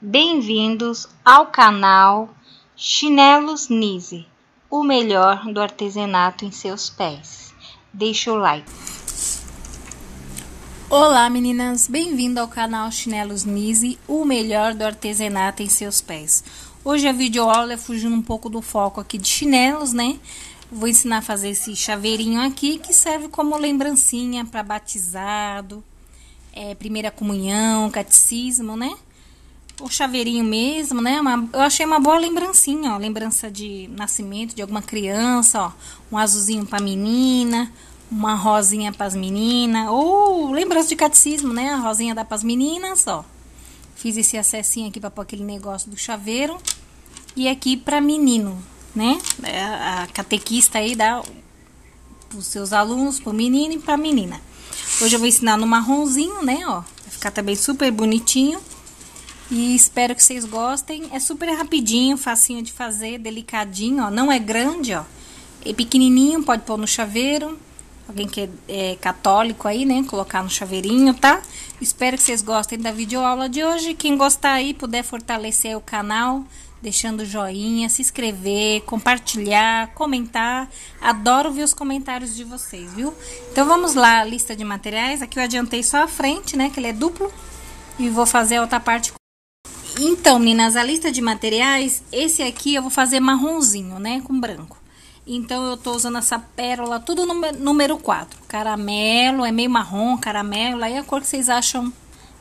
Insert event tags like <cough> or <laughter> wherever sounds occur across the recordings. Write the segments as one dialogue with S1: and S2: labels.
S1: Bem-vindos ao canal Chinelos Nise, o melhor do artesanato em seus pés. Deixa o like.
S2: Olá meninas, bem-vindo ao canal Chinelos Nise, o melhor do artesanato em seus pés. Hoje a videoaula é fugindo um pouco do foco aqui de chinelos, né? Vou ensinar a fazer esse chaveirinho aqui que serve como lembrancinha para batizado, é, primeira comunhão, catecismo, né? O chaveirinho mesmo, né? Uma, eu achei uma boa lembrancinha, ó. Lembrança de nascimento de alguma criança, ó. Um azulzinho pra menina, uma rosinha pras meninas. Ou lembrança de catecismo, né? A rosinha dá pras meninas, ó. Fiz esse acessinho aqui pra pôr aquele negócio do chaveiro. E aqui pra menino, né? É, a catequista aí dá pros seus alunos, pro menino e pra menina. Hoje eu vou ensinar no marronzinho, né? Ó. Vai ficar também super bonitinho. E espero que vocês gostem. É super rapidinho, facinho de fazer, delicadinho, ó. Não é grande, ó. É pequenininho, pode pôr no chaveiro. Alguém que é, é católico aí, né? Colocar no chaveirinho, tá? Espero que vocês gostem da videoaula de hoje. Quem gostar aí, puder fortalecer o canal, deixando joinha, se inscrever, compartilhar, comentar. Adoro ver os comentários de vocês, viu? Então vamos lá, lista de materiais. Aqui eu adiantei só a frente, né? Que ele é duplo. E vou fazer a outra parte então, meninas, a lista de materiais, esse aqui eu vou fazer marronzinho, né, com branco. Então, eu tô usando essa pérola, tudo número 4. Caramelo, é meio marrom, caramelo, aí é a cor que vocês acham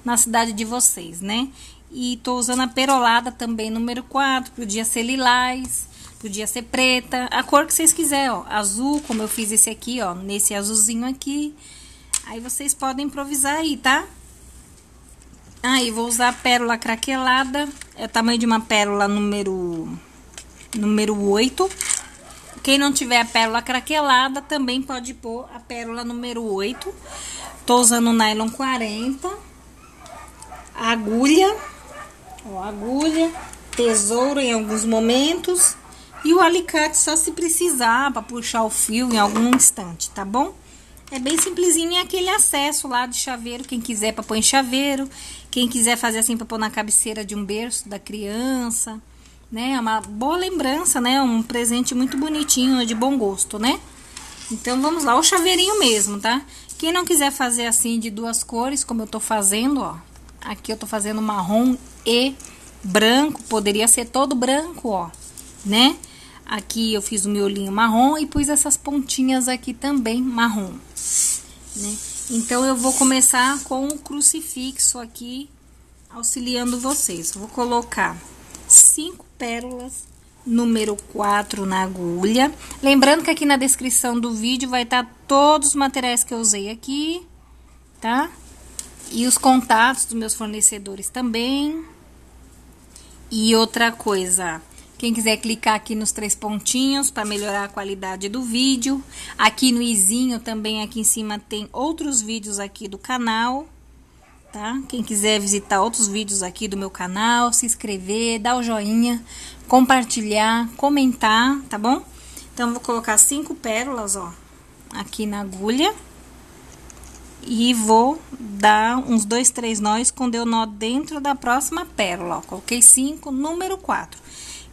S2: na cidade de vocês, né? E tô usando a perolada também, número 4, podia ser lilás, podia ser preta, a cor que vocês quiserem, ó. Azul, como eu fiz esse aqui, ó, nesse azulzinho aqui. Aí vocês podem improvisar aí, tá? Aí, ah, vou usar a pérola craquelada. É o tamanho de uma pérola número, número 8. Quem não tiver a pérola craquelada, também pode pôr a pérola número 8. Tô usando o nylon 40. Agulha. Ó, agulha. Tesouro em alguns momentos. E o alicate só se precisar para puxar o fio em algum instante, tá bom? É bem simplesinho e aquele acesso lá de chaveiro, quem quiser para pôr em chaveiro, quem quiser fazer assim para pôr na cabeceira de um berço da criança, né? É uma boa lembrança, né? Um presente muito bonitinho, de bom gosto, né? Então vamos lá, o chaveirinho mesmo, tá? Quem não quiser fazer assim de duas cores, como eu tô fazendo, ó. Aqui eu tô fazendo marrom e branco, poderia ser todo branco, ó, né? Aqui eu fiz o miolinho marrom e pus essas pontinhas aqui também marrom, né? Então, eu vou começar com o crucifixo aqui, auxiliando vocês. Vou colocar cinco pérolas, número 4 na agulha. Lembrando que aqui na descrição do vídeo vai estar tá todos os materiais que eu usei aqui, tá? E os contatos dos meus fornecedores também. E outra coisa, quem quiser clicar aqui nos três pontinhos para melhorar a qualidade do vídeo. Aqui no izinho também aqui em cima tem outros vídeos aqui do canal, tá? Quem quiser visitar outros vídeos aqui do meu canal, se inscrever, dar o joinha, compartilhar, comentar, tá bom? Então, vou colocar cinco pérolas, ó, aqui na agulha. E vou dar uns dois, três nós quando eu nó dentro da próxima pérola, ó. Coloquei cinco, número quatro.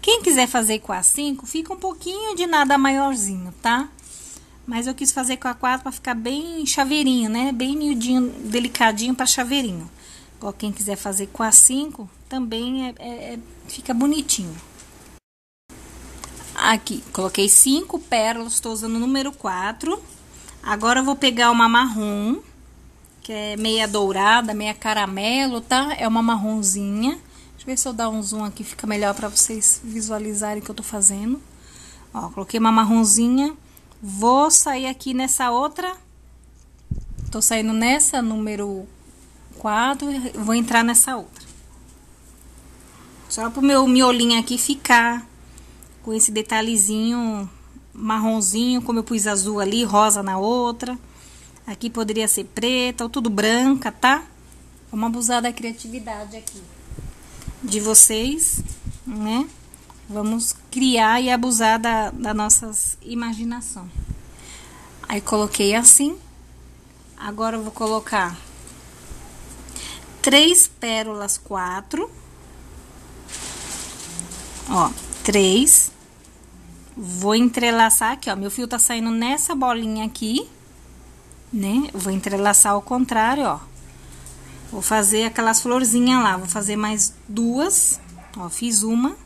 S2: Quem quiser fazer com a 5, fica um pouquinho de nada maiorzinho, tá? Mas eu quis fazer com a 4 para ficar bem chaveirinho, né? Bem miudinho, delicadinho para chaveirinho. Igual quem quiser fazer com a 5, também é, é, é, fica bonitinho. Aqui, coloquei 5 pérolas, estou usando o número 4. Agora eu vou pegar uma marrom, que é meia dourada, meia caramelo, tá? É uma marronzinha. Deixa eu ver se eu dar um zoom aqui, fica melhor para vocês visualizarem o que eu tô fazendo. Ó, coloquei uma marronzinha. Vou sair aqui nessa outra. Tô saindo nessa, número 4, vou entrar nessa outra. Só pro meu miolinho aqui ficar com esse detalhezinho marronzinho, como eu pus azul ali, rosa na outra. Aqui poderia ser preta ou tudo branca, tá? Vamos abusar da criatividade aqui de vocês, né? Vamos criar e abusar da, da nossa imaginação. Aí coloquei assim. Agora eu vou colocar três pérolas quatro, Ó, três. Vou entrelaçar aqui, ó. Meu fio tá saindo nessa bolinha aqui, né? vou entrelaçar ao contrário, ó. Vou fazer aquelas florzinhas lá. Vou fazer mais duas. Ó, fiz uma.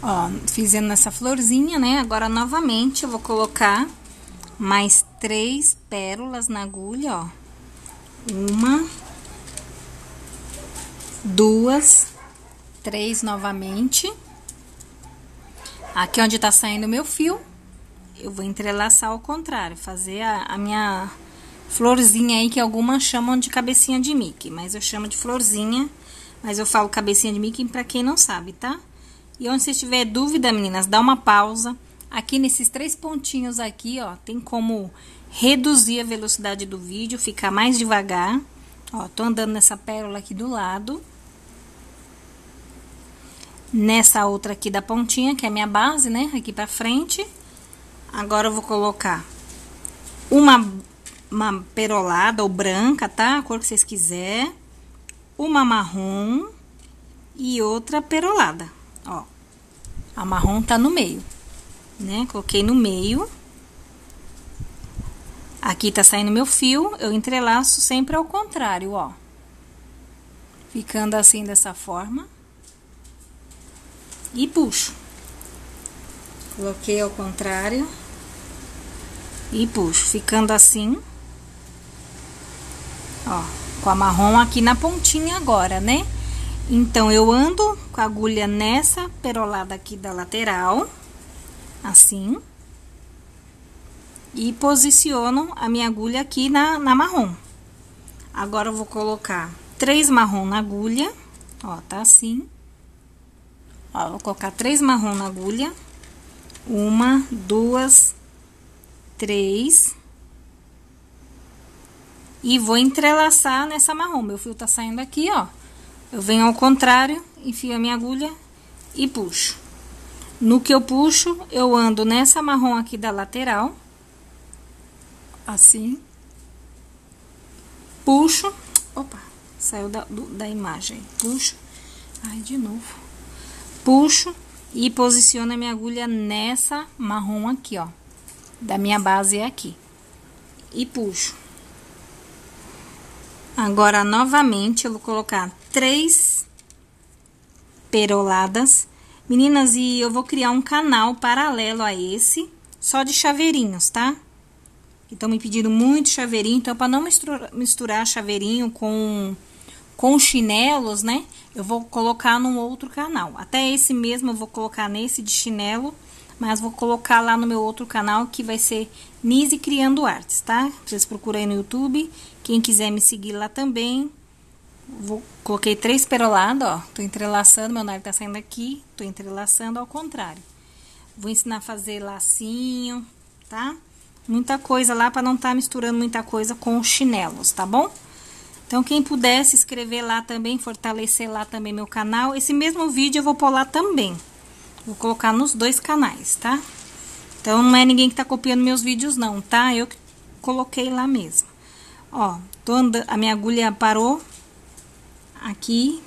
S2: Ó, fizendo essa florzinha, né? Agora, novamente, eu vou colocar mais três pérolas na agulha, ó. Uma, duas, três novamente. Aqui onde tá saindo meu fio, eu vou entrelaçar ao contrário, fazer a, a minha florzinha aí que algumas chamam de cabecinha de Mickey, mas eu chamo de florzinha, mas eu falo cabecinha de Mickey para quem não sabe, tá? E onde você tiver dúvida, meninas, dá uma pausa. Aqui nesses três pontinhos aqui, ó, tem como reduzir a velocidade do vídeo, ficar mais devagar. Ó, tô andando nessa pérola aqui do lado. Nessa outra aqui da pontinha, que é a minha base, né, aqui pra frente. Agora eu vou colocar uma uma perolada ou branca, tá? A cor que vocês quiser. Uma marrom e outra perolada, ó. A marrom tá no meio, né? Coloquei no meio. Aqui tá saindo meu fio, eu entrelaço sempre ao contrário, ó. Ficando assim dessa forma. E puxo. Coloquei ao contrário. E puxo, ficando assim. Ó, com a marrom aqui na pontinha agora, né? Então, eu ando com a agulha nessa perolada aqui da lateral, assim. E posiciono a minha agulha aqui na, na marrom. Agora, eu vou colocar três marrom na agulha, ó, tá assim. Ó, vou colocar três marrom na agulha. Uma, duas, três. E vou entrelaçar nessa marrom. Meu fio tá saindo aqui, ó. Eu venho ao contrário, enfio a minha agulha e puxo. No que eu puxo, eu ando nessa marrom aqui da lateral. Assim. Puxo. Opa, saiu da, do, da imagem. Puxo. Ai, de novo. Puxo e posiciono a minha agulha nessa marrom aqui, ó. Da minha base aqui. E puxo. Agora, novamente, eu vou colocar três peroladas. Meninas, e eu vou criar um canal paralelo a esse, só de chaveirinhos, tá? Estão me pedindo muito chaveirinho, então, para não misturar, misturar chaveirinho com, com chinelos, né? Eu vou colocar num outro canal. Até esse mesmo eu vou colocar nesse de chinelo mas vou colocar lá no meu outro canal que vai ser Nise Criando Artes, tá? Vocês procuram aí no YouTube, quem quiser me seguir lá também. Vou, coloquei três peroladas, ó, tô entrelaçando, meu nariz tá saindo aqui, tô entrelaçando ao contrário. Vou ensinar a fazer lacinho, tá? Muita coisa lá para não estar tá misturando muita coisa com os chinelos, tá bom? Então, quem puder se inscrever lá também, fortalecer lá também meu canal. Esse mesmo vídeo eu vou pôr lá também. Vou colocar nos dois canais, tá? Então, não é ninguém que tá copiando meus vídeos, não, tá? Eu que coloquei lá mesmo. Ó, tô andando, a minha agulha parou aqui,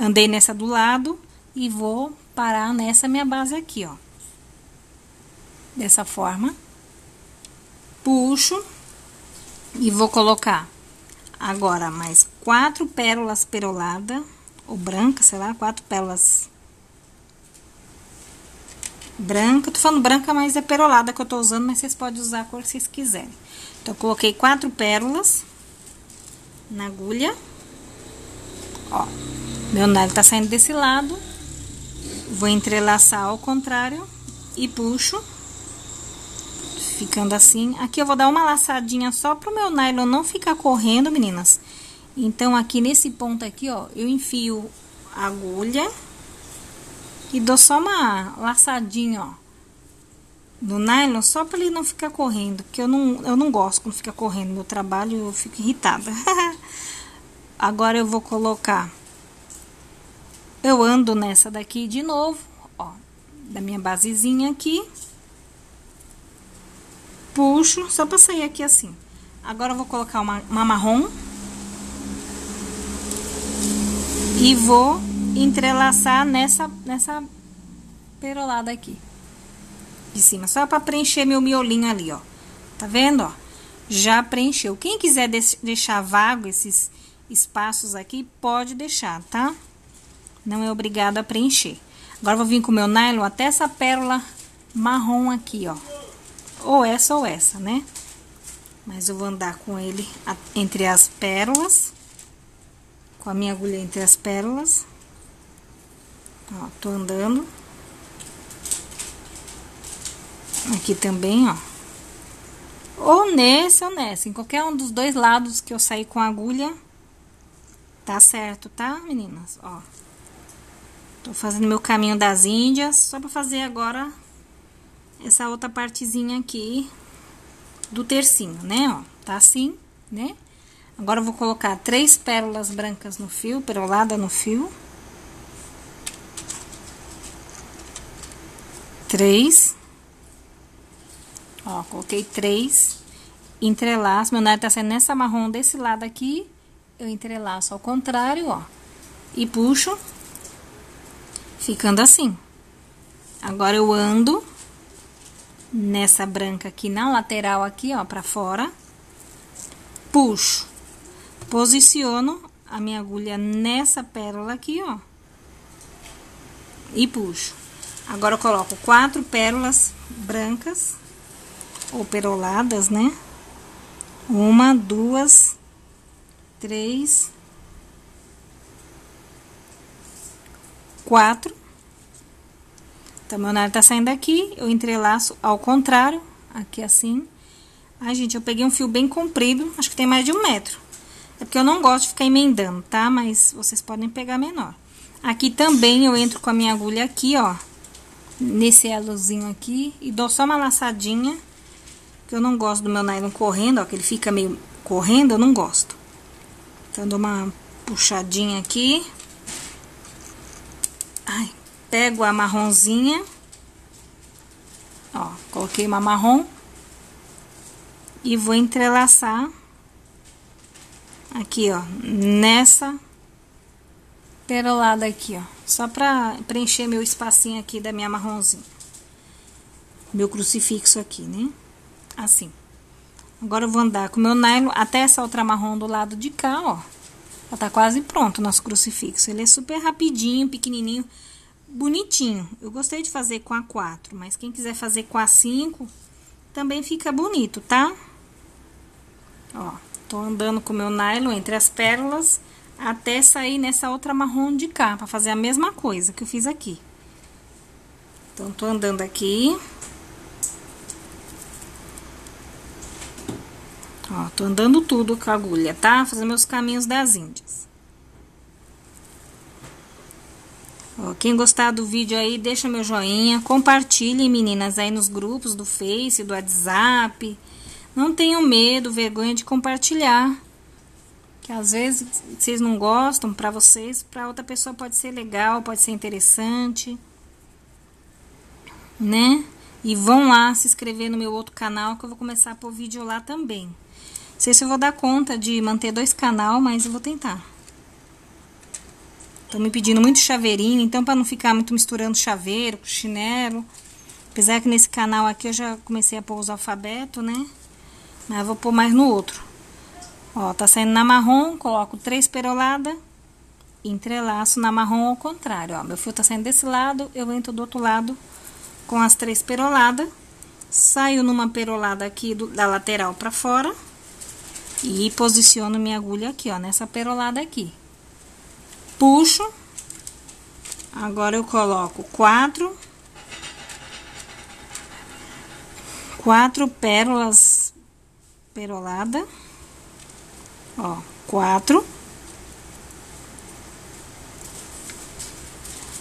S2: andei nessa do lado e vou parar nessa minha base aqui, ó. Dessa forma. Puxo e vou colocar agora mais quatro pérolas peroladas, ou branca, sei lá, quatro pérolas branca. Tô falando branca, mas é perolada que eu tô usando, mas vocês podem usar a cor que vocês quiserem. Então, coloquei quatro pérolas na agulha. Ó, meu nalho tá saindo desse lado. Vou entrelaçar ao contrário e puxo. Ficando assim. Aqui eu vou dar uma laçadinha só pro meu nylon não ficar correndo, meninas. Então, aqui nesse ponto aqui, ó, eu enfio a agulha e dou só uma laçadinha, ó. No nylon, só para ele não ficar correndo. Porque eu não, eu não gosto quando fica correndo. Meu trabalho, eu fico irritada. <laughs> Agora eu vou colocar... Eu ando nessa daqui de novo, ó. Da minha basezinha aqui. Puxo, só para sair aqui assim. Agora eu vou colocar uma, uma marrom. E vou entrelaçar nessa, nessa perolada aqui. Cima, só para preencher meu miolinho ali, ó. Tá vendo, ó? Já preencheu. Quem quiser deixar vago esses espaços aqui, pode deixar, tá? Não é obrigado a preencher. Agora, vou vir com o meu nylon até essa pérola marrom aqui, ó. Ou essa ou essa, né? Mas eu vou andar com ele entre as pérolas. Com a minha agulha entre as pérolas. Ó, tô andando. Aqui também, ó. Ou nesse ou nesse. Em qualquer um dos dois lados que eu sair com a agulha. Tá certo, tá, meninas? Ó. Tô fazendo meu caminho das Índias. Só pra fazer agora essa outra partezinha aqui do tercinho, né, ó. Tá assim, né? Agora eu vou colocar três pérolas brancas no fio, perolada no fio. Três. Ó, coloquei três. Entrelaço. Meu nariz tá saindo nessa marrom desse lado aqui. Eu entrelaço ao contrário, ó. E puxo. Ficando assim. Agora eu ando nessa branca aqui na lateral aqui, ó, pra fora. Puxo. Posiciono a minha agulha nessa pérola aqui, ó. E puxo. Agora eu coloco quatro pérolas brancas ou peroladas, né? Uma, duas, três, quatro. Então, meu nariz tá saindo aqui, eu entrelaço ao contrário, aqui assim. Ai, gente, eu peguei um fio bem comprido, acho que tem mais de um metro. É porque eu não gosto de ficar emendando, tá? Mas vocês podem pegar menor. Aqui também eu entro com a minha agulha aqui, ó nesse elozinho aqui e dou só uma laçadinha, eu não gosto do meu nylon correndo, ó, que ele fica meio correndo, eu não gosto. Então, dou uma puxadinha aqui. Ai, pego a marronzinha. Ó, coloquei uma marrom. E vou entrelaçar aqui, ó, nessa perolada aqui, ó. Só pra preencher meu espacinho aqui da minha marronzinha. Meu crucifixo aqui, né? Assim. Agora eu vou andar com o meu nylon até essa outra marrom do lado de cá, ó. Já tá quase pronto o nosso crucifixo. Ele é super rapidinho, pequenininho, bonitinho. Eu gostei de fazer com a 4, mas quem quiser fazer com a 5, também fica bonito, tá? Ó, tô andando com o meu nylon entre as pérolas até sair nessa outra marrom de cá, pra fazer a mesma coisa que eu fiz aqui. Então, tô andando aqui. Ó, tô andando tudo com a agulha, tá? Fazendo meus caminhos das índias. Ó, quem gostar do vídeo aí, deixa meu joinha, compartilhe, meninas, aí nos grupos do Face, do WhatsApp. Não tenham medo, vergonha de compartilhar que às vezes vocês não gostam para vocês, para outra pessoa pode ser legal, pode ser interessante, né? E vão lá se inscrever no meu outro canal que eu vou começar a pôr vídeo lá também. Não sei se eu vou dar conta de manter dois canal, mas eu vou tentar. Estão me pedindo muito chaveirinho, então para não ficar muito misturando chaveiro com chinelo. Apesar que nesse canal aqui eu já comecei a pôr os alfabetos, né? Mas eu vou pôr mais no outro. Ó, tá saindo na marrom, coloco três peroladas, entrelaço na marrom ao contrário, ó. Meu fio tá saindo desse lado, eu entro do outro lado com as três peroladas, saio numa perolada aqui do, da lateral pra fora e posiciono minha agulha aqui, ó, nessa perolada aqui. Puxo, agora eu coloco quatro, quatro pérolas perolada Ó, quatro.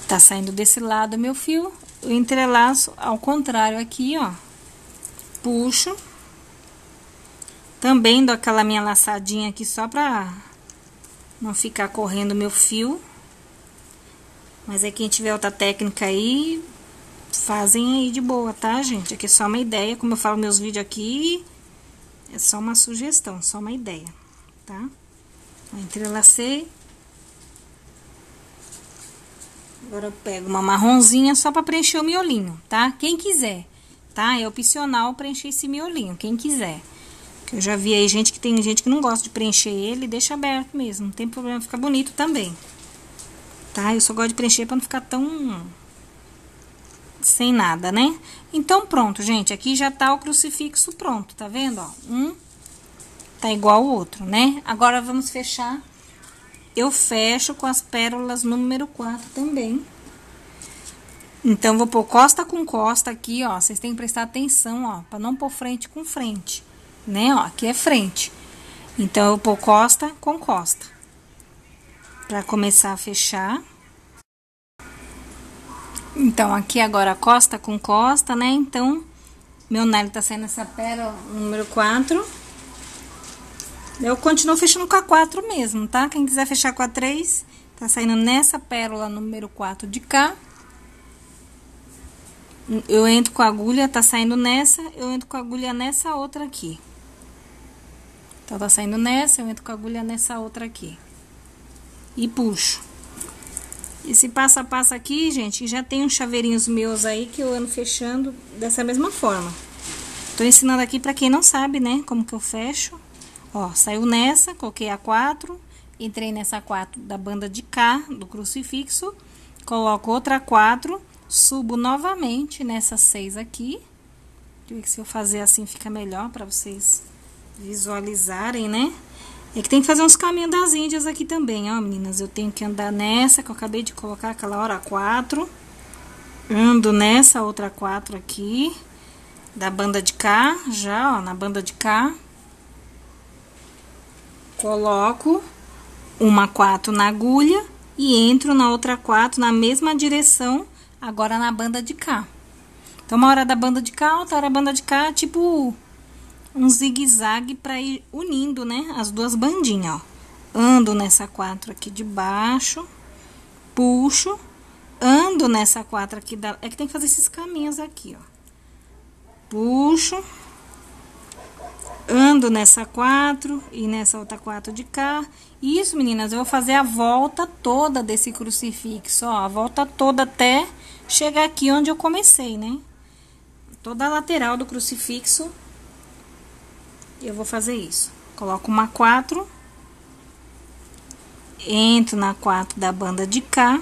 S2: Tá saindo desse lado meu fio, eu entrelaço ao contrário aqui, ó. Puxo. Também dou aquela minha laçadinha aqui só pra não ficar correndo meu fio. Mas aí quem tiver outra técnica aí, fazem aí de boa, tá, gente? Aqui é só uma ideia, como eu falo meus vídeos aqui, é só uma sugestão, só uma ideia tá? Entrelacei. Agora eu pego uma marronzinha só pra preencher o miolinho, tá? Quem quiser, tá? É opcional preencher esse miolinho, quem quiser. Eu já vi aí gente que tem gente que não gosta de preencher ele, deixa aberto mesmo, não tem problema, fica bonito também. Tá? Eu só gosto de preencher pra não ficar tão sem nada, né? Então, pronto, gente, aqui já tá o crucifixo pronto, tá vendo, ó? Um tá igual o outro, né? Agora, vamos fechar. Eu fecho com as pérolas número 4 também. Então, vou pôr costa com costa aqui, ó. Vocês têm que prestar atenção, ó, pra não pôr frente com frente, né? Ó, aqui é frente. Então, eu vou costa com costa. Pra começar a fechar. Então, aqui agora costa com costa, né? Então, meu nylon tá saindo essa pérola número 4. Eu continuo fechando com a 4 mesmo, tá? Quem quiser fechar com a 3, tá saindo nessa pérola número 4 de cá. Eu entro com a agulha, tá saindo nessa, eu entro com a agulha nessa outra aqui. Então, tá saindo nessa, eu entro com a agulha nessa outra aqui. E puxo. Esse passo a passo aqui, gente, já tem uns chaveirinhos meus aí que eu ando fechando dessa mesma forma. Tô ensinando aqui pra quem não sabe, né, como que eu fecho. Ó, saiu nessa, coloquei a 4, entrei nessa 4 da banda de cá, do crucifixo, coloco outra 4, subo novamente nessa 6 aqui. Deixa eu ver se eu fazer assim fica melhor pra vocês visualizarem, né? É que tem que fazer uns caminhos das índias aqui também, ó, meninas. Eu tenho que andar nessa, que eu acabei de colocar aquela hora 4. Ando nessa outra 4 aqui. Da banda de cá, já, ó, na banda de cá. Coloco uma 4 na agulha e entro na outra 4 na mesma direção, agora na banda de cá. Então, uma hora da banda de cá, outra hora da banda de cá, tipo um zigue-zague para ir unindo, né, as duas bandinhas, ó. Ando nessa quatro aqui de baixo, puxo, ando nessa quatro aqui da... É que tem que fazer esses caminhos aqui, ó. Puxo, ando nessa quatro e nessa outra quatro de cá. Isso, meninas, eu vou fazer a volta toda desse crucifixo, ó, a volta toda até chegar aqui onde eu comecei, né? Toda a lateral do crucifixo eu vou fazer isso. Coloco uma 4. Entro na 4 da banda de cá.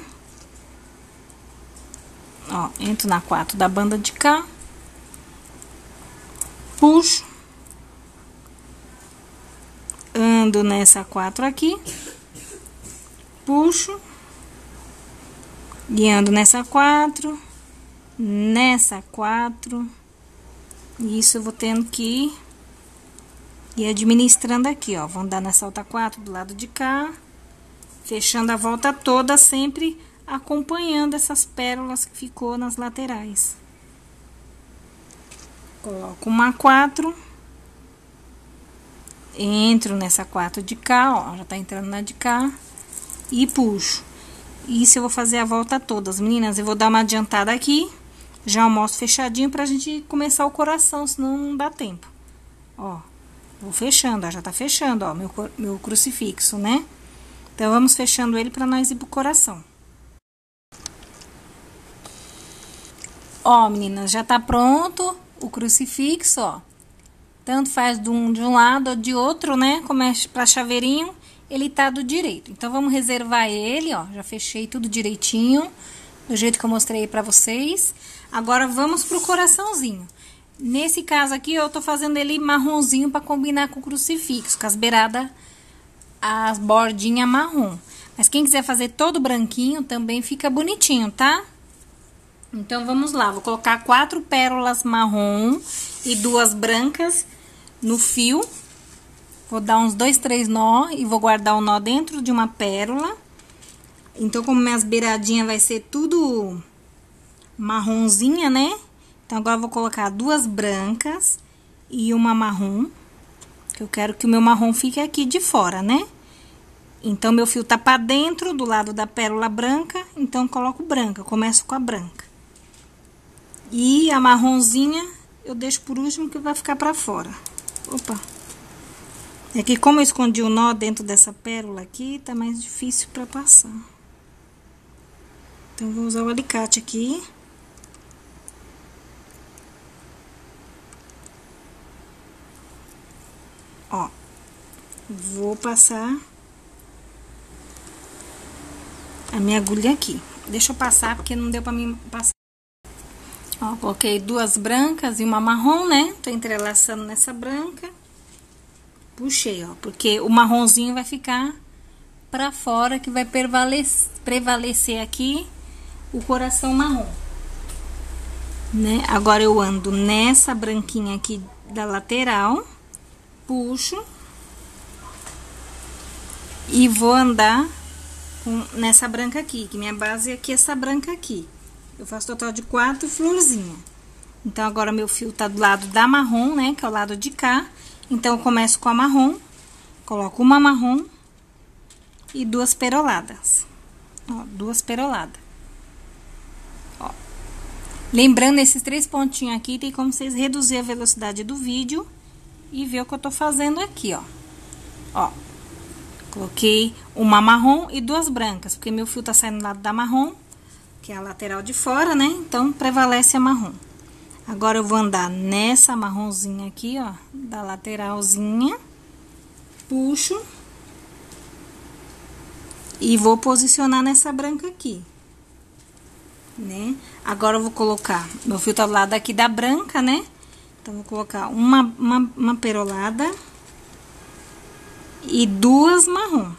S2: Ó, entro na 4 da banda de cá. Puxo. Ando nessa 4 aqui. Puxo. E ando nessa 4. Nessa 4. Isso eu vou tendo que ir e administrando aqui, ó. Vou andar nessa alta 4 do lado de cá. Fechando a volta toda, sempre acompanhando essas pérolas que ficou nas laterais. Coloco uma 4. Entro nessa 4 de cá, ó. Já tá entrando na de cá. E puxo. Isso eu vou fazer a volta toda. As meninas, eu vou dar uma adiantada aqui. Já mostro fechadinho pra gente começar o coração, senão não dá tempo. Ó. Vou fechando, ó, já tá fechando, ó, meu, meu crucifixo, né? Então, vamos fechando ele para nós ir pro coração. Ó, meninas, já tá pronto o crucifixo, ó. Tanto faz de um, de um lado ou de outro, né? Como é pra chaveirinho, ele tá do direito. Então, vamos reservar ele, ó. Já fechei tudo direitinho, do jeito que eu mostrei pra vocês. Agora, vamos pro coraçãozinho. Nesse caso aqui, eu tô fazendo ele marronzinho para combinar com o crucifixo, com as beiradas, as bordinhas marrom. Mas quem quiser fazer todo branquinho, também fica bonitinho, tá? Então, vamos lá. Vou colocar quatro pérolas marrom e duas brancas no fio. Vou dar uns dois, três nó e vou guardar o nó dentro de uma pérola. Então, como minhas beiradinhas vai ser tudo marronzinha, né? Então, agora vou colocar duas brancas e uma marrom. Que eu quero que o meu marrom fique aqui de fora, né? Então, meu fio tá pra dentro, do lado da pérola branca, então coloco branca, começo com a branca. E a marronzinha eu deixo por último que vai ficar pra fora. Opa! É que como eu escondi o nó dentro dessa pérola aqui, tá mais difícil pra passar. Então, vou usar o alicate aqui. Ó, vou passar a minha agulha aqui. Deixa eu passar, porque não deu pra mim passar. Ó, coloquei duas brancas e uma marrom, né? Tô entrelaçando nessa branca. Puxei, ó, porque o marronzinho vai ficar pra fora, que vai prevalecer, prevalecer aqui o coração marrom. Né? Agora, eu ando nessa branquinha aqui da lateral, puxo. E vou andar com, nessa branca aqui, que minha base é aqui, essa branca aqui. Eu faço total de quatro florzinhas. Então, agora meu fio tá do lado da marrom, né, que é o lado de cá. Então, eu começo com a marrom, coloco uma marrom e duas peroladas. Ó, duas peroladas. Lembrando, esses três pontinhos aqui, tem como vocês reduzir a velocidade do vídeo e ver o que eu tô fazendo aqui, ó. Ó. Coloquei uma marrom e duas brancas, porque meu fio tá saindo do lado da marrom que é a lateral de fora, né? Então, prevalece a marrom. Agora, eu vou andar nessa marronzinha aqui, ó, da lateralzinha, puxo e vou posicionar nessa branca aqui, né? Agora, eu vou colocar, meu fio tá do lado aqui da branca, né? Então, vou colocar uma, uma, uma perolada e duas marrom.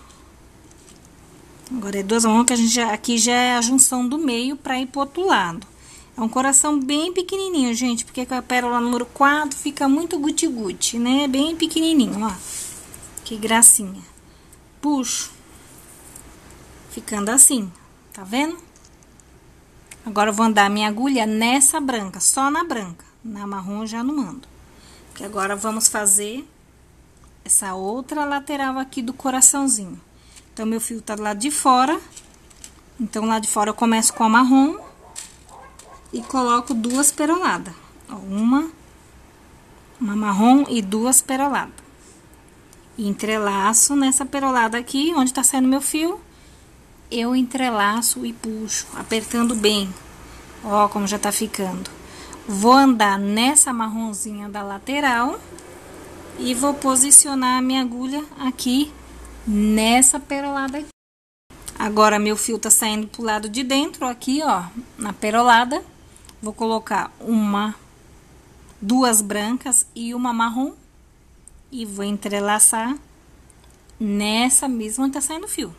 S2: Agora é duas mãos que a gente já, aqui já é a junção do meio para ir pro outro lado. É um coração bem pequenininho, gente, porque com a pérola número 4 fica muito guti-guti, né? Bem pequenininho, ó. Que gracinha. Puxo. Ficando assim, tá vendo? Agora eu vou andar minha agulha nessa branca, só na branca. Na marrom já não ando. Que agora vamos fazer essa outra lateral aqui do coraçãozinho. Então, meu fio tá do lado de fora. Então, lá de fora eu começo com a marrom. E coloco duas peroladas. Ó, uma, uma marrom e duas peroladas. E entrelaço nessa perolada aqui, onde tá saindo meu fio. Eu entrelaço e puxo, apertando bem. Ó, como já tá ficando. Vou andar nessa marronzinha da lateral. E vou posicionar a minha agulha aqui nessa perolada aqui. Agora, meu fio tá saindo pro lado de dentro, aqui, ó, na perolada. Vou colocar uma, duas brancas e uma marrom. E vou entrelaçar nessa mesma onde tá saindo fio.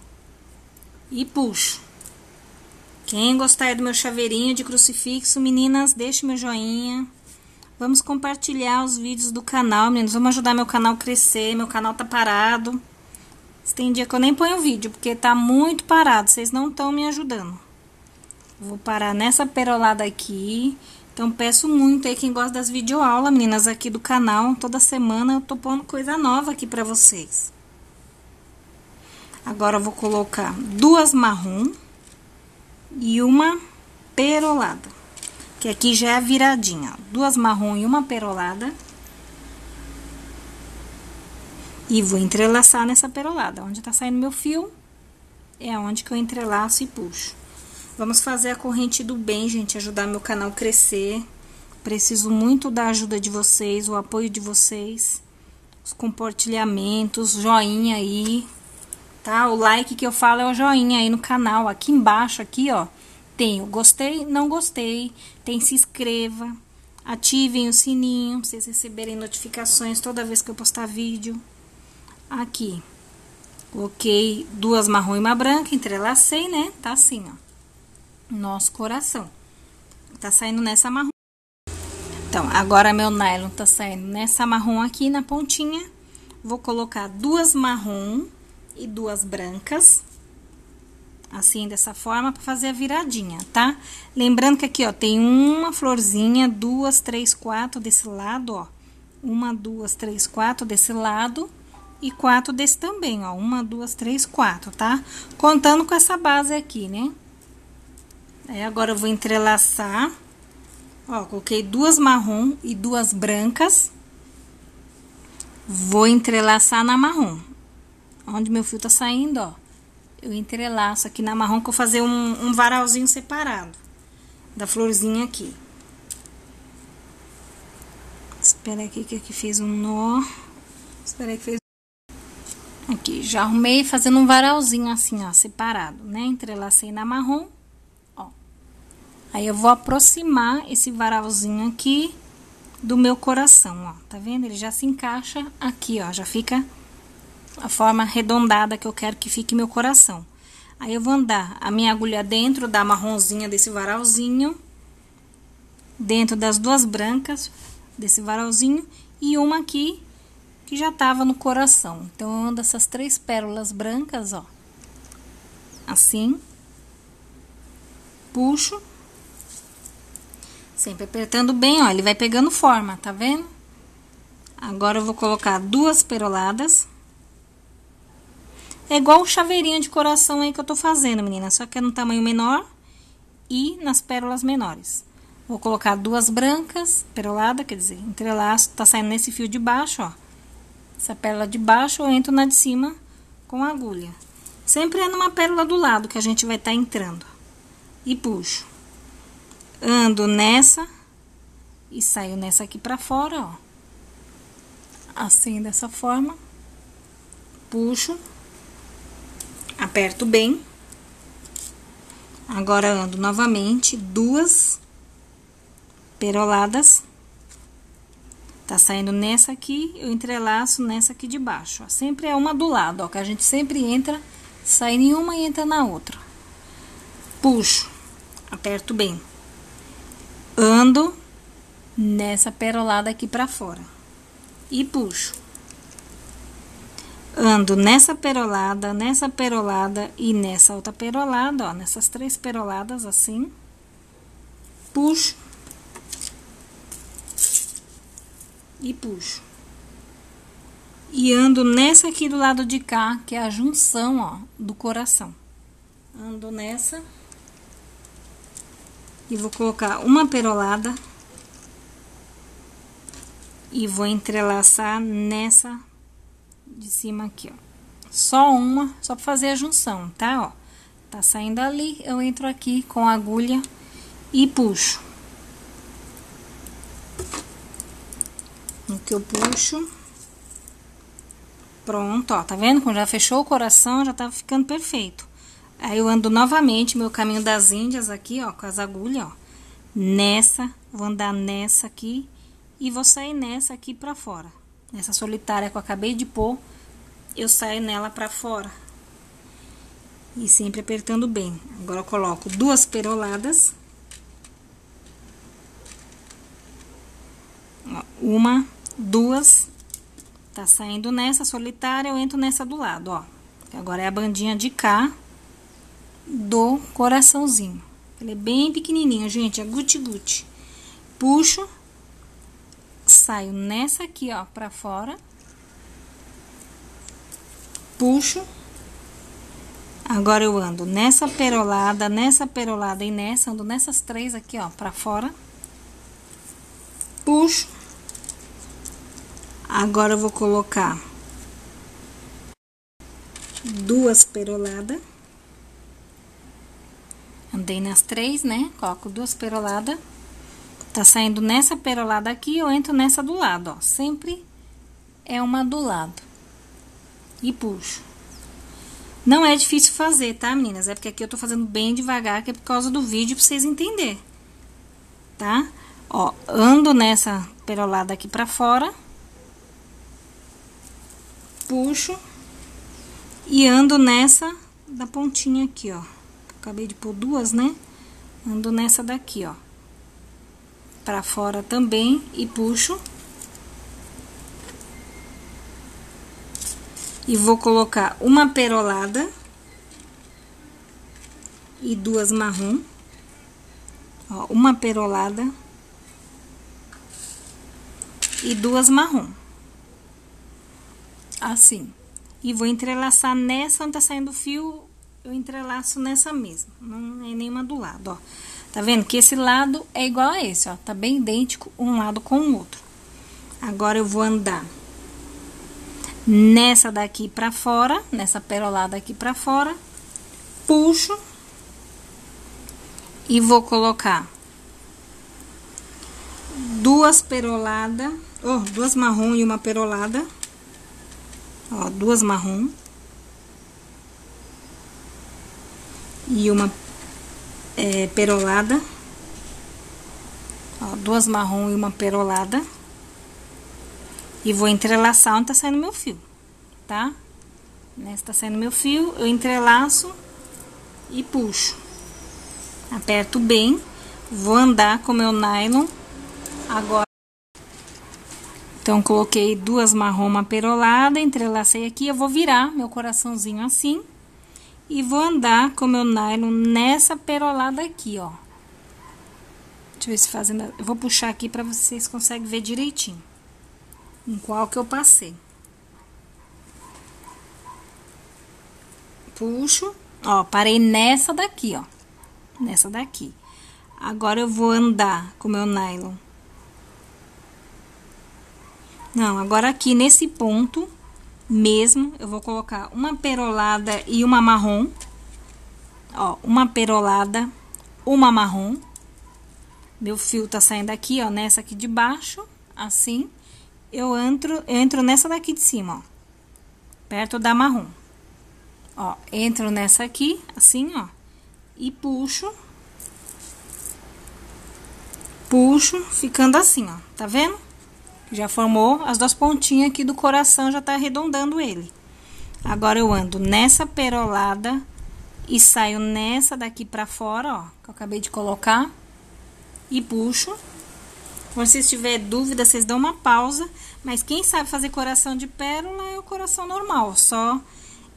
S2: E puxo. Quem gostar do meu chaveirinho de crucifixo, meninas, deixe meu joinha. Vamos compartilhar os vídeos do canal, meninas. Vamos ajudar meu canal a crescer. Meu canal tá parado. Tem dia que eu nem ponho vídeo, porque tá muito parado, vocês não estão me ajudando. Vou parar nessa perolada aqui. Então, peço muito aí quem gosta das videoaulas, meninas, aqui do canal. Toda semana eu tô pondo coisa nova aqui pra vocês. Agora, eu vou colocar duas marrom e uma perolada. Que aqui já é a viradinha, ó. Duas marrom e uma perolada. E vou entrelaçar nessa perolada. Onde tá saindo meu fio, é onde que eu entrelaço e puxo. Vamos fazer a corrente do bem, gente, ajudar meu canal a crescer. Preciso muito da ajuda de vocês, o apoio de vocês, os compartilhamentos, joinha aí, tá? O like que eu falo é o joinha aí no canal, aqui embaixo, aqui, ó, tem o gostei, não gostei, tem se inscreva, ativem o sininho pra vocês receberem notificações toda vez que eu postar vídeo. Aqui, coloquei duas marrom e uma branca, entrelacei, né? Tá assim, ó. Nosso coração. Tá saindo nessa marrom. Então, agora meu nylon tá saindo nessa marrom aqui na pontinha. Vou colocar duas marrom e duas brancas. Assim, dessa forma, pra fazer a viradinha, tá? Lembrando que aqui, ó, tem uma florzinha, duas, três, quatro desse lado, ó. Uma, duas, três, quatro desse lado e quatro desse também, ó. Uma, duas, três, quatro, tá? Contando com essa base aqui, né? Aí, agora eu vou entrelaçar. Ó, coloquei duas marrom e duas brancas. Vou entrelaçar na marrom. Onde meu fio tá saindo, ó. eu entrelaço aqui na marrom que eu vou fazer um, um varalzinho separado da florzinha aqui. Espera aqui que aqui fez um nó. Espera aí que fez... Aqui, já arrumei fazendo um varalzinho assim, ó, separado, né? Entrelacei na marrom, ó. Aí, eu vou aproximar esse varalzinho aqui do meu coração, ó. Tá vendo? Ele já se encaixa aqui, ó. Já fica a forma arredondada que eu quero que fique meu coração. Aí, eu vou andar a minha agulha dentro da marronzinha desse varalzinho, dentro das duas brancas, desse varalzinho e uma aqui que já tava no coração. Então, eu ando essas três pérolas brancas, ó. Assim. Puxo. Sempre apertando bem, ó. Ele vai pegando forma, tá vendo? Agora, eu vou colocar duas peroladas. É igual o chaveirinho de coração aí que eu tô fazendo, menina. Só que é no tamanho menor e nas pérolas menores. Vou colocar duas brancas, perolada, quer dizer, entrelaço, tá saindo nesse fio de baixo, ó. Essa pérola de baixo, eu entro na de cima com a agulha. Sempre é numa pérola do lado que a gente vai estar tá entrando. E puxo. Ando nessa e saio nessa aqui pra fora, ó. Assim, dessa forma. Puxo. Aperto bem. Agora, ando novamente duas peroladas. Tá saindo nessa aqui, eu entrelaço nessa aqui de baixo, ó. Sempre é uma do lado, ó, que a gente sempre entra, sai em uma e entra na outra. Puxo, aperto bem. Ando nessa perolada aqui pra fora. E puxo. Ando nessa perolada, nessa perolada e nessa outra perolada, ó, nessas três peroladas assim. Puxo e puxo. E ando nessa aqui do lado de cá, que é a junção, ó, do coração. Ando nessa. E vou colocar uma perolada. E vou entrelaçar nessa de cima aqui, ó. Só uma, só pra fazer a junção, tá? Ó, tá saindo ali, eu entro aqui com a agulha e puxo. no que eu puxo. Pronto, ó, tá vendo? Quando já fechou o coração, já tá ficando perfeito. Aí, eu ando novamente meu caminho das índias aqui, ó, com as agulhas, ó. Nessa, vou andar nessa aqui e vou sair nessa aqui pra fora. Nessa solitária que eu acabei de pôr, eu saio nela pra fora. E sempre apertando bem. Agora, eu coloco duas peroladas. Uma duas, tá saindo nessa solitária, eu entro nessa do lado, ó. Agora é a bandinha de cá do coraçãozinho. Ele é bem pequenininho, gente, é guti-guti. Puxo, saio nessa aqui, ó, pra fora. Puxo. Agora eu ando nessa perolada, nessa perolada e nessa, ando nessas três aqui, ó, pra fora. Puxo Agora eu vou colocar duas peroladas. Andei nas três, né? Coloco duas peroladas. Tá saindo nessa perolada aqui, eu entro nessa do lado, ó. Sempre é uma do lado. E puxo. Não é difícil fazer, tá, meninas? É porque aqui eu tô fazendo bem devagar, que é por causa do vídeo, pra vocês entenderem. Tá? Ó, ando nessa perolada aqui pra fora puxo e ando nessa da pontinha aqui, ó. Acabei de pôr duas, né? Ando nessa daqui, ó. Pra fora também e puxo. E vou colocar uma perolada e duas marrom. Ó, uma perolada e duas marrom assim. E vou entrelaçar nessa onde tá saindo o fio, eu entrelaço nessa mesma, não é nenhuma do lado, ó. Tá vendo que esse lado é igual a esse, ó, tá bem idêntico um lado com o outro. Agora, eu vou andar nessa daqui pra fora, nessa perolada aqui pra fora, puxo e vou colocar duas peroladas, oh, duas marrom e uma perolada, ó, duas marrom e uma é, perolada, ó, duas marrom e uma perolada, e vou entrelaçar onde tá saindo meu fio, tá? Nessa tá saindo meu fio, eu entrelaço e puxo. Aperto bem, vou andar com meu nylon agora. Então, coloquei duas marrom, uma perolada, entrelacei aqui, eu vou virar meu coraçãozinho assim. E vou andar com meu nylon nessa perolada aqui, ó. Deixa eu ver se fazendo... Eu vou puxar aqui pra vocês conseguem ver direitinho. Em qual que eu passei. Puxo. Ó, parei nessa daqui, ó. Nessa daqui. Agora, eu vou andar com meu nylon. Não, agora aqui nesse ponto mesmo, eu vou colocar uma perolada e uma marrom. Ó, uma perolada, uma marrom. Meu fio tá saindo aqui, ó, nessa aqui de baixo, assim. Eu entro, eu entro nessa daqui de cima, ó. Perto da marrom. Ó, entro nessa aqui, assim, ó. E puxo. Puxo, ficando assim, ó. Tá vendo? Já formou as duas pontinhas aqui do coração, já tá arredondando ele. Agora, eu ando nessa perolada e saio nessa daqui pra fora, ó, que eu acabei de colocar. E puxo. Se vocês tiverem dúvida, vocês dão uma pausa. Mas quem sabe fazer coração de pérola é o coração normal, só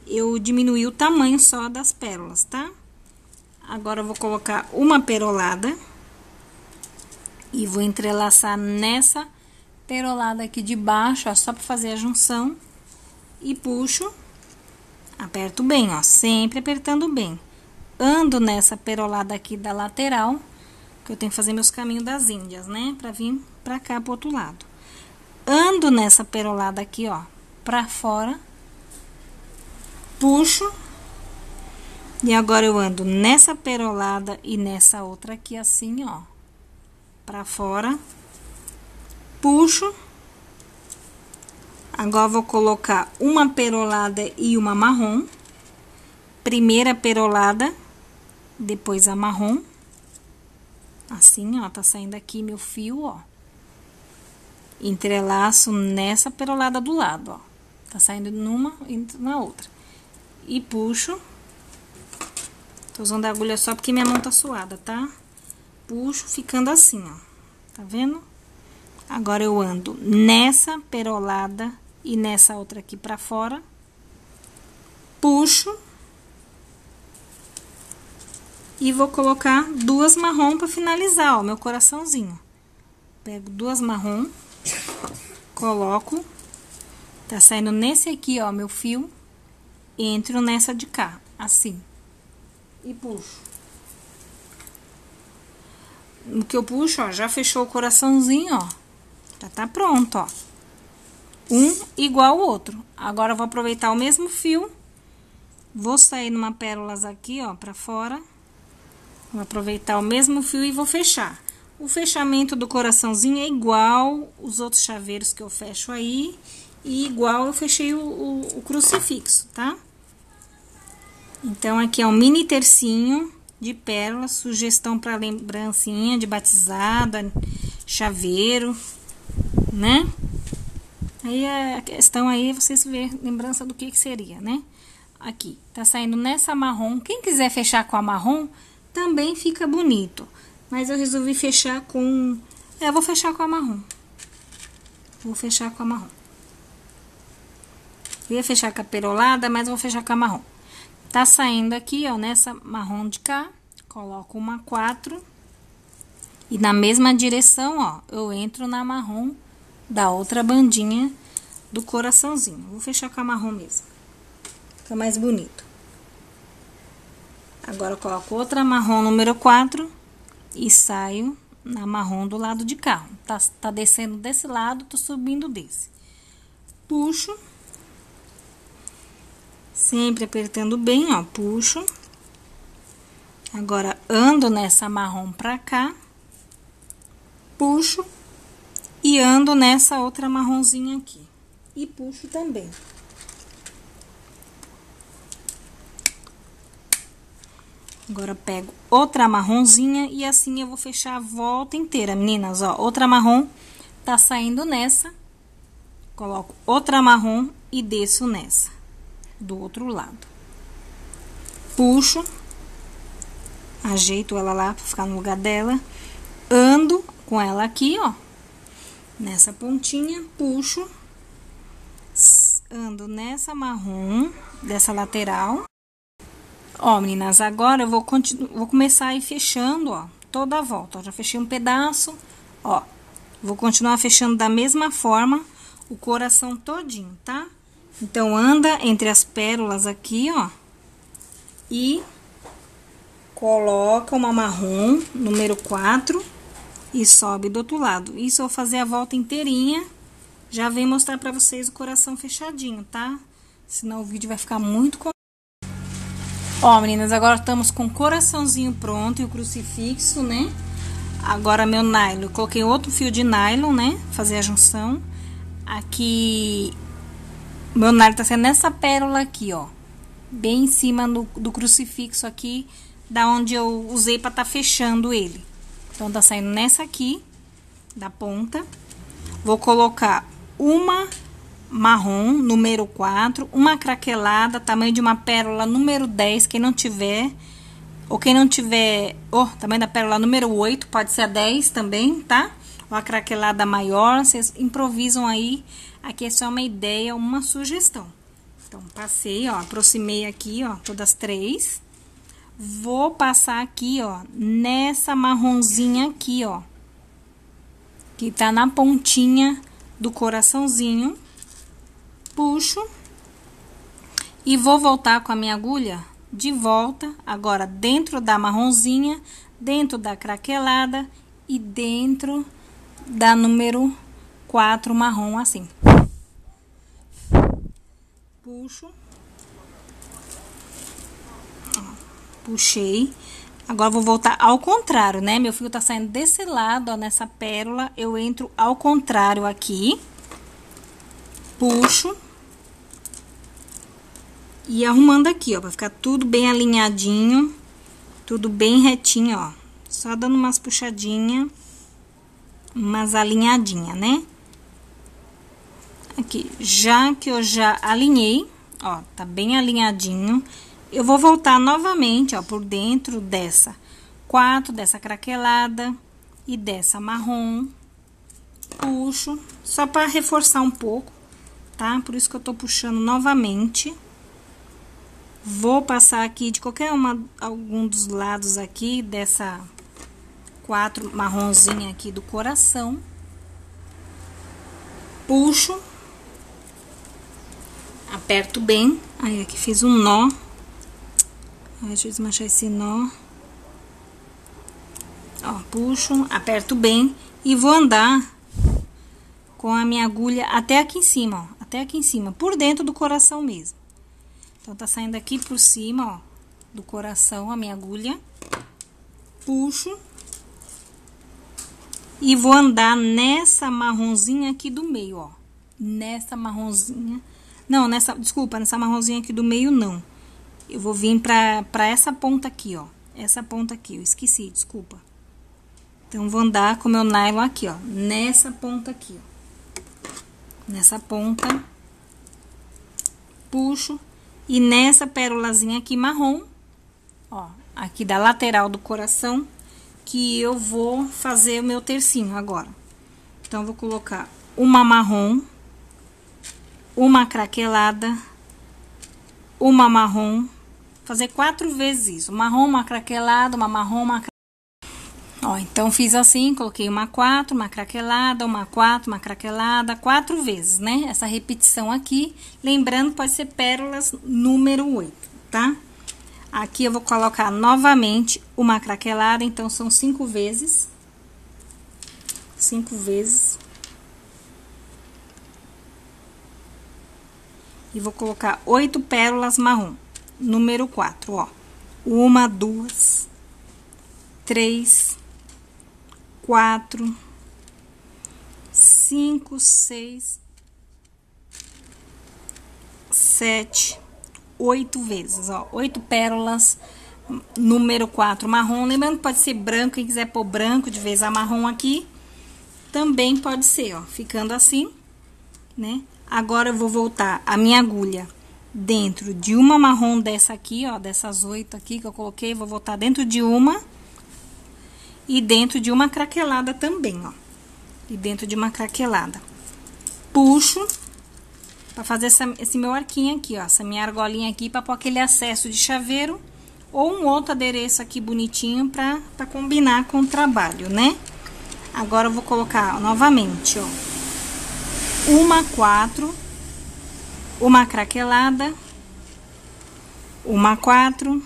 S2: eu diminuí o tamanho só das pérolas, tá? Agora, eu vou colocar uma perolada. E vou entrelaçar nessa perolada aqui de baixo, ó, só pra fazer a junção. E puxo, aperto bem, ó, sempre apertando bem. Ando nessa perolada aqui da lateral, que eu tenho que fazer meus caminhos das índias, né? Pra vir pra cá, pro outro lado. Ando nessa perolada aqui, ó, pra fora. Puxo. E agora, eu ando nessa perolada e nessa outra aqui, assim, ó. Pra fora puxo. Agora, vou colocar uma perolada e uma marrom. Primeira perolada, depois a marrom. Assim, ó, tá saindo aqui meu fio, ó. Entrelaço nessa perolada do lado, ó. Tá saindo numa, entra na outra. E puxo. Tô usando a agulha só porque minha mão tá suada, tá? Puxo, ficando assim, ó. Tá vendo? Agora, eu ando nessa perolada e nessa outra aqui pra fora. Puxo. E vou colocar duas marrom pra finalizar, ó, meu coraçãozinho. Pego duas marrom, coloco. Tá saindo nesse aqui, ó, meu fio. Entro nessa de cá, assim. E puxo. No que eu puxo, ó, já fechou o coraçãozinho, ó. Já tá pronto, ó. Um igual o outro. Agora, eu vou aproveitar o mesmo fio. Vou sair numa pérolas aqui, ó, pra fora. Vou aproveitar o mesmo fio e vou fechar. O fechamento do coraçãozinho é igual os outros chaveiros que eu fecho aí. E igual eu fechei o, o, o crucifixo, tá? Então, aqui é um mini tercinho de pérolas. Sugestão para lembrancinha de batizada, chaveiro né? Aí a questão aí vocês ver lembrança do que que seria, né? Aqui, tá saindo nessa marrom. Quem quiser fechar com a marrom, também fica bonito. Mas eu resolvi fechar com... É, eu vou fechar com a marrom. Vou fechar com a marrom. Eu ia fechar com a perolada, mas vou fechar com a marrom. Tá saindo aqui, ó, nessa marrom de cá. Coloco uma quatro. E na mesma direção, ó, eu entro na marrom da outra bandinha do coraçãozinho. Vou fechar com a marrom mesmo. Fica mais bonito. Agora, eu coloco outra marrom número 4 e saio na marrom do lado de cá. Tá, tá descendo desse lado, tô subindo desse. Puxo. Sempre apertando bem, ó, puxo. Agora, ando nessa marrom pra cá, puxo e ando nessa outra marronzinha aqui. E puxo também. Agora, pego outra marronzinha e assim eu vou fechar a volta inteira, meninas, ó. Outra marrom tá saindo nessa. Coloco outra marrom e desço nessa, do outro lado. Puxo, ajeito ela lá pra ficar no lugar dela. Ando com ela aqui, ó. Nessa pontinha, puxo. Ando nessa marrom, dessa lateral. Ó, meninas, agora eu vou, vou começar a ir fechando, ó, toda a volta. Ó, já fechei um pedaço, ó. Vou continuar fechando da mesma forma o coração todinho, tá? Então, anda entre as pérolas aqui, ó. E coloca uma marrom, número 4, e sobe do outro lado. Isso eu vou fazer a volta inteirinha. Já vem mostrar pra vocês o coração fechadinho, tá? Senão o vídeo vai ficar muito Ó, meninas, agora estamos com o coraçãozinho pronto e o crucifixo, né? Agora, meu nylon, eu coloquei outro fio de nylon, né? Fazer a junção. Aqui, meu nylon tá sendo nessa pérola aqui, ó. Bem em cima do, do crucifixo aqui, da onde eu usei pra tá fechando ele. Então, tá saindo nessa aqui, da ponta. Vou colocar uma marrom, número 4, uma craquelada, tamanho de uma pérola, número 10, quem não tiver, ou quem não tiver, oh, tamanho da pérola, número 8, pode ser a 10 também, tá? Ou a craquelada maior, vocês improvisam aí, aqui é só uma ideia, uma sugestão. Então, passei, ó, aproximei aqui, ó, todas três. Vou passar aqui, ó, nessa marronzinha aqui, ó, que tá na pontinha do coraçãozinho puxo e vou voltar com a minha agulha de volta, agora dentro da marronzinha, dentro da craquelada e dentro da número 4 marrom, assim. Puxo. Puxei. Agora, vou voltar ao contrário, né? Meu fio tá saindo desse lado, ó, nessa pérola. Eu entro ao contrário aqui puxo e arrumando aqui, ó, pra ficar tudo bem alinhadinho, tudo bem retinho, ó. Só dando umas puxadinhas, umas alinhadinhas, né? Aqui, já que eu já alinhei, ó, tá bem alinhadinho, eu vou voltar novamente, ó, por dentro dessa quatro, dessa craquelada e dessa marrom. Puxo, só para reforçar um pouco tá? Por isso que eu tô puxando novamente. Vou passar aqui de qualquer uma, algum dos lados aqui dessa quatro marronzinha aqui do coração. Puxo. Aperto bem. Aí, aqui fiz um nó. Deixa eu desmanchar esse nó. Ó, puxo, aperto bem e vou andar com a minha agulha até aqui em cima, ó até aqui em cima, por dentro do coração mesmo. Então, tá saindo aqui por cima, ó, do coração a minha agulha. Puxo. E vou andar nessa marronzinha aqui do meio, ó. Nessa marronzinha. Não, nessa, desculpa, nessa marronzinha aqui do meio, não. Eu vou vir pra essa ponta aqui, ó. Essa ponta aqui, eu esqueci, desculpa. Então, vou andar com meu nylon aqui, ó. Nessa ponta aqui, ó nessa ponta, puxo, e nessa pérolazinha aqui marrom, ó, aqui da lateral do coração, que eu vou fazer o meu tercinho agora. Então, vou colocar uma marrom, uma craquelada, uma marrom, fazer quatro vezes isso, marrom, uma craquelada, uma marrom, uma Ó, então, fiz assim, coloquei uma quatro, uma craquelada, uma quatro, uma craquelada, quatro vezes, né? Essa repetição aqui, lembrando, pode ser pérolas número 8, tá? Aqui eu vou colocar novamente uma craquelada, então, são cinco vezes. Cinco vezes. E vou colocar oito pérolas marrom, número 4, ó. Uma, duas, três, quatro, cinco, seis, sete, oito vezes, ó, oito pérolas, número quatro marrom. Lembrando que pode ser branco, quem quiser pôr branco de vez a marrom aqui, também pode ser, ó, ficando assim, né? Agora eu vou voltar a minha agulha dentro de uma marrom dessa aqui, ó, dessas oito aqui que eu coloquei, vou voltar dentro de uma e dentro de uma craquelada também, ó. E dentro de uma craquelada. Puxo para fazer essa, esse meu arquinho aqui, ó, essa minha argolinha aqui para pôr aquele acesso de chaveiro ou um outro adereço aqui bonitinho para combinar com o trabalho, né? Agora eu vou colocar novamente, ó, uma quatro uma craquelada, uma quatro,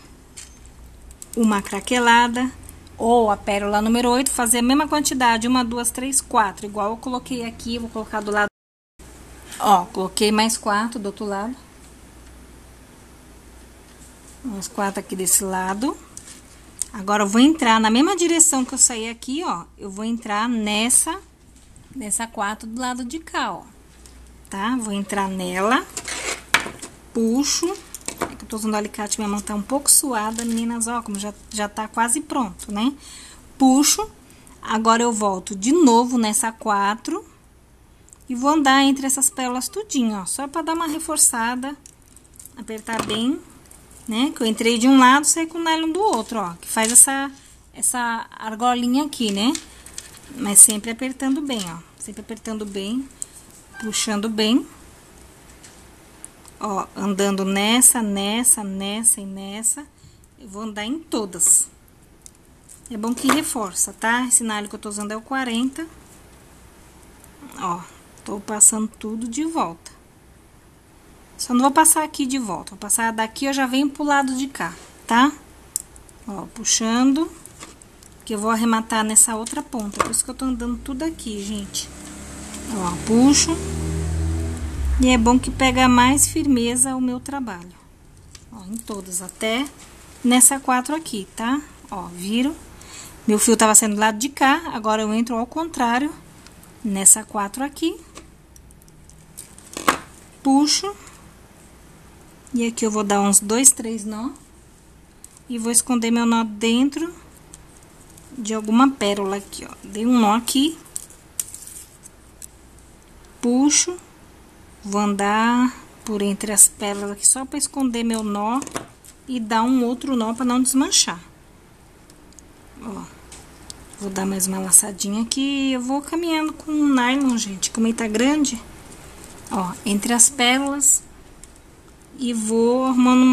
S2: uma craquelada, ou a pérola número 8, fazer a mesma quantidade, uma, duas, três, quatro, igual eu coloquei aqui, vou colocar do lado, ó, coloquei mais quatro do outro lado, mais quatro aqui desse lado, agora eu vou entrar na mesma direção que eu saí aqui, ó, eu vou entrar nessa, nessa quatro do lado de cá, ó, tá? Vou entrar nela, puxo, é que eu tô usando alicate, minha mão tá um pouco suada, meninas, ó, como já, já tá quase pronto, né? Puxo, agora eu volto de novo nessa quatro e vou andar entre essas pérolas tudinho, ó, só pra dar uma reforçada, apertar bem, né? Que eu entrei de um lado, saí com o nylon do outro, ó, que faz essa, essa argolinha aqui, né? Mas sempre apertando bem, ó, sempre apertando bem puxando bem. Ó, andando nessa, nessa, nessa e nessa. Eu vou andar em todas. É bom que reforça, tá? Esse nalho que eu tô usando é o 40. Ó, tô passando tudo de volta. Só não vou passar aqui de volta. Vou passar daqui, eu já venho pro lado de cá, tá? Ó, puxando. Que eu vou arrematar nessa outra ponta. Por isso que eu tô andando tudo aqui, gente. Ó, puxo. E é bom que pega mais firmeza o meu trabalho. Ó, em todas, até nessa quatro aqui, tá? Ó, viram? Meu fio tava sendo do lado de cá, agora eu entro ao contrário, nessa quatro aqui. Puxo. E aqui eu vou dar uns dois, três nó. E vou esconder meu nó dentro de alguma pérola aqui, ó. Dei um nó aqui puxo, vou andar por entre as pérolas aqui só para esconder meu nó e dar um outro nó para não desmanchar. Ó, vou dar mais uma laçadinha aqui eu vou caminhando com o nylon, gente, como ele tá grande. Ó, entre as pérolas e vou arrumando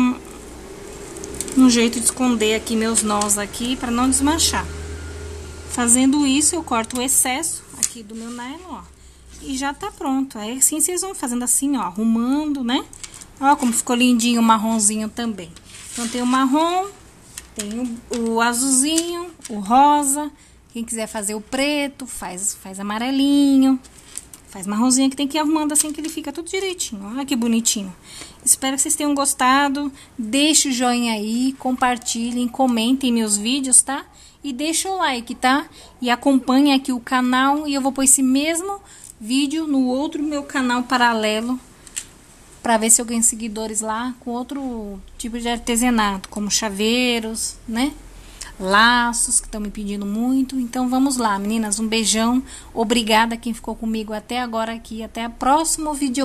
S2: um, um jeito de esconder aqui meus nós aqui para não desmanchar. Fazendo isso, eu corto o excesso aqui do meu nylon, ó e já tá pronto. Aí assim vocês vão fazendo assim, ó, arrumando, né? Ó como ficou lindinho o marronzinho também. Então tem o marrom, tem o, o azulzinho, o rosa. Quem quiser fazer o preto, faz, faz amarelinho. Faz marronzinho que tem que ir arrumando assim que ele fica tudo direitinho. Olha que bonitinho. Espero que vocês tenham gostado. Deixe o joinha aí, compartilhem, comentem meus vídeos, tá? E deixa o like, tá? E acompanhe aqui o canal e eu vou pôr esse mesmo vídeo no outro meu canal paralelo para ver se eu ganho seguidores lá com outro tipo de artesanato, como chaveiros, né? Laços que estão me pedindo muito. Então vamos lá, meninas, um beijão. Obrigada quem ficou comigo até agora aqui. Até o próximo vídeo.